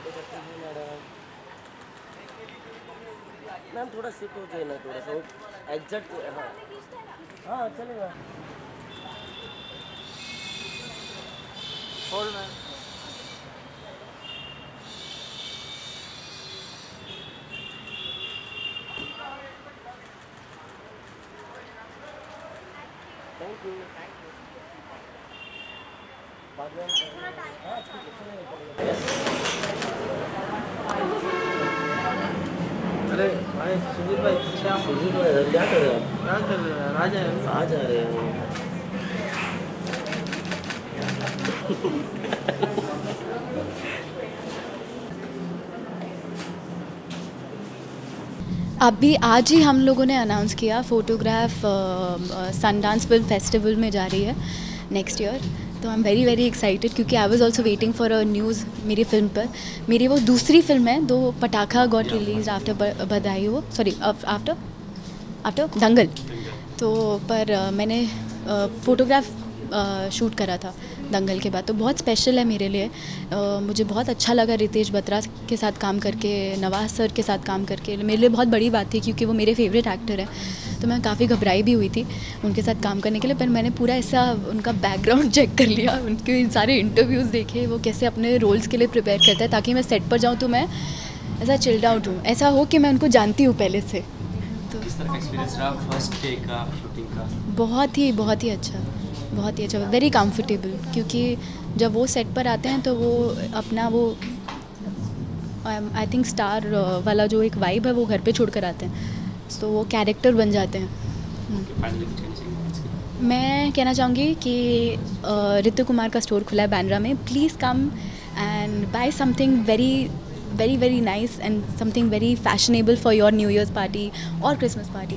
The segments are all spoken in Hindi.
फ़ोटो करते हैं मैडम। मैम थोड़ा सिट हो जाए ना थोड़ा सा। एग्जैक्ट हाँ। हाँ चलेगा। Hold ma'am. थैंक यू बाद में अरे भाई सुजीत भाई पीछे आप भाई इधर क्या कर रहे हो? क्या कर रहे हैं? राजा है? आ जा रहे हो। अभी आज ही हम लोगों ने अनाउंस किया फोटोग्राफ सनडांस फ़िल्म फेस्टिवल में जा रही है नेक्स्ट ईयर तो I am very very excited क्योंकि I was also waiting for a news मेरी फ़िल्म पर। मेरी वो दूसरी फ़िल्म है दो पटाखा गॉट रिलीज़ आफ्टर बधाई वो सॉरी आफ्टर आफ्टर दंगल। तो पर मैंने फ़ोटोग्राफ शूट करा था। दंगल के बाद। तो बहुत स्पेशल है मेरे लिए। मुझे बहुत अच्छा लगा रितेश बत्रा के साथ काम करके नवाज़ सर के साथ काम करके। मेरे लिए बहुत बड़ी बात थी क्योंकि वो मेरे फेवरेट एक्टर हैं। तो मैं काफ़ी घबराई भी हुई थी उनके साथ काम करने के लिए पर मैंने पूरा ऐसा उनका बैकग्राउंड चेक कर लिया उनके सारे इंटरव्यूज़ देखे वो कैसे अपने रोल्स के लिए प्रिपेयर करता है ताकि मैं सेट पर जाऊँ तो मैं ऐसा चिल्ड आउट हूँ। ऐसा हो कि मैं उनको जानती हूँ पहले से। तो किस तरह का एक्सपीरियंस रहा फ़र्स्ट डे का शूटिंग का? बहुत ही बहुत ही अच्छा। बहुत ही अच्छा वेरी कंफर्टेबल क्योंकि जब वो सेट पर आते हैं तो वो अपना वो आई थिंक स्टार वाला जो एक वाइब है वो घर पे छोड़ कर आते हैं। तो वो कैरेक्टर बन जाते हैं। इसके मैं कहना चाहूँगी कि रितु कुमार का स्टोर खुला है बैंड्रा में। Please come and buy something very very very nice and something very fashionable for your new year's party और क्रिसमस पार्टी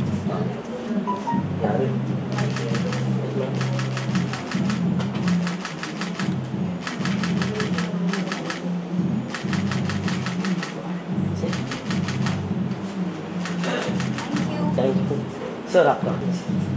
Será pronto.